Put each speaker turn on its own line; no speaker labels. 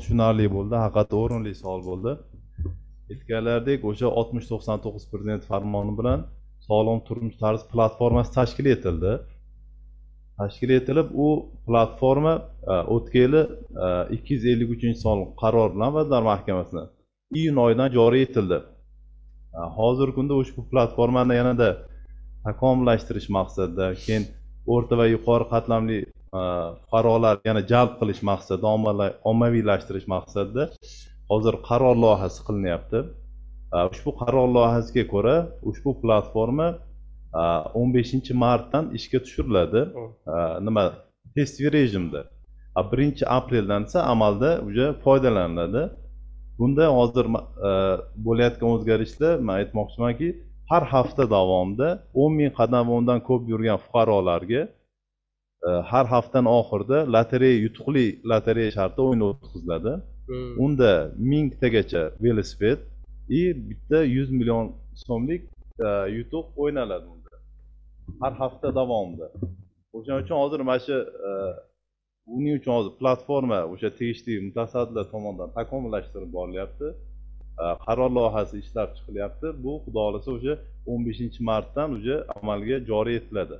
tushunarli bo'ldi haqiqatda o'rinli savol bo'ldi. Aytganlaridek o'sha oltmish to'qson to'qqiz prezident farmoni bilan sog'lom turmush tarzi platformasi tashkil etildi. Tashkil etilib u platforma e, o'tgan yili e, ikki yuz ellik uchinchi son qaror bilan vazirlar mahkamasidan iyun oyidan joriy etildi. E, hozirgi kunda ushbu platformani yanada takomillashtirish maqsadida keyin o'rta va yuqori qatlamli fuqarolar yana jalb qilish maqsadida ommaviylashtirish maqsadida hozir qaror loyihasi qilinyapti. Ushbu qaror loyihasiga ko'ra ushbu platforma o'n beshinchi martdan ishga tushiriladi. Nima testviy rejimda birinchi apreldan esa amalda уже foydalaniladi. Bunda hozir bo'layotgan o'zgarishlar man aytmoqchimanki har hafta davomida o'n ming qadam va undan ko'p yurgan fuqarolarga har haftani oxirida lotereya yutuqli lotereya shartida o'yin o'tkaziladi. Hmm. unda mingtagacha velosiped и bitta yuz million so'mlik yutuq o'ynaladi har hafta davomida. O'shaning uchun hozir mana shu e, buning uchun hozir platforma o'sha tegishli mutasaddilar tomonidan takomillashtirib borilyapti. E, qaror loyihasi ishlab chiqilyapti. Bu xudo xohlasa o'sha o'n beshinchi martdan уже amalga joriy etiladi